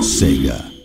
Sega.